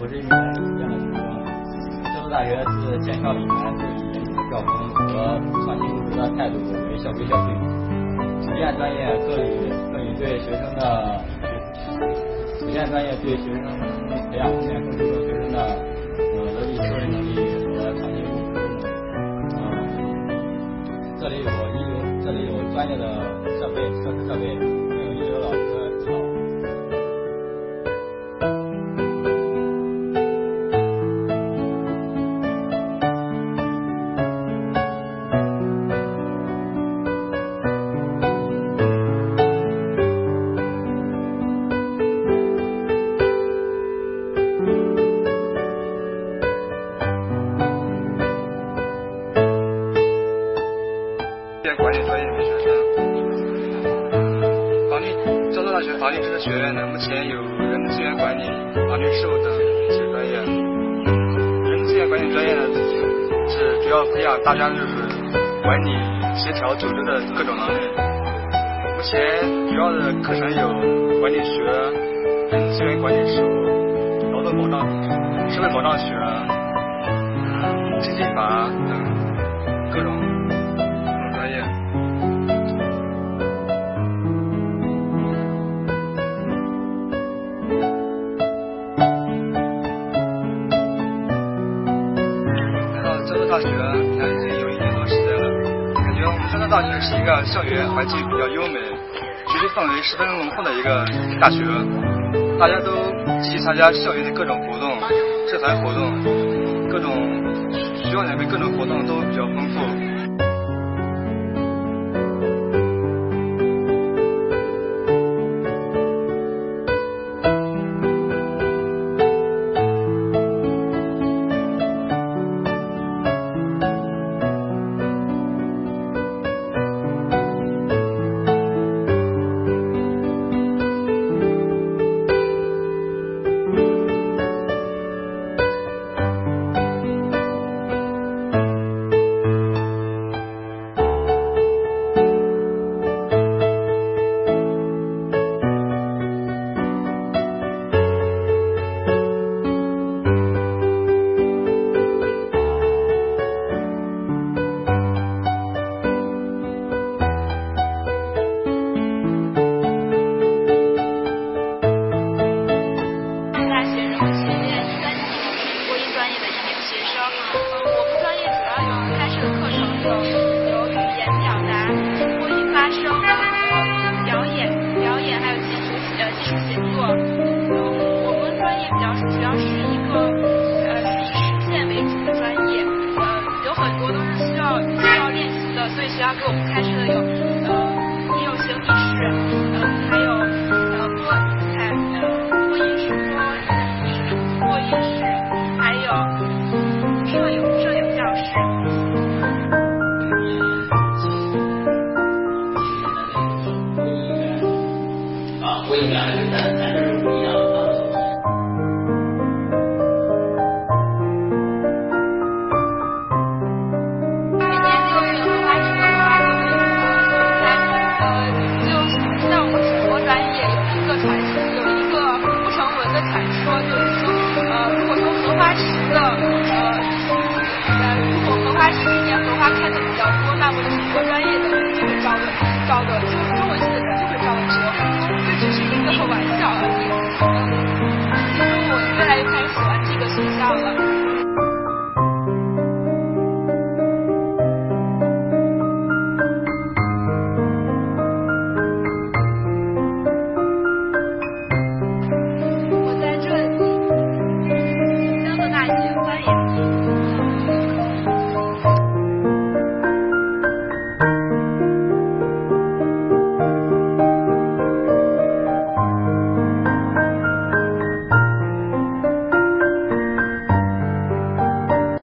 我这样的情况。浙江大学自建校以来，就以严谨的校风和创新务实的态度为校规校训。实践专业各以各以对学生的实践专业对学生培养方面更大学法律知识学院呢，目前有人力资源管理、法律事务等几个专业。人力资源管理专业呢，是主要培养大家就是管理、协调、组织的各种能力。目前主要的课程有管理学、人力资源管理事务、劳动保障、社会保障学、经济法等各种大学是一个校园环境比较优美、学习氛围十分浓厚的一个大学。大家都积极参加校园的各种活动、社团活动，各种学校里面各种活动都比较丰富。所以学校给我们开设的有呃应用形体式，呃还有呃播还呃播音室、播音室、播音室，还有摄影摄影教室。啊，播音员还跟咱咱这是不说就是呃，如果说荷花池的呃呃，如果荷花池今年荷花开的比较多，那么中国专业的就会招的招的中中文系的人就会招的，只有这只是一个后半。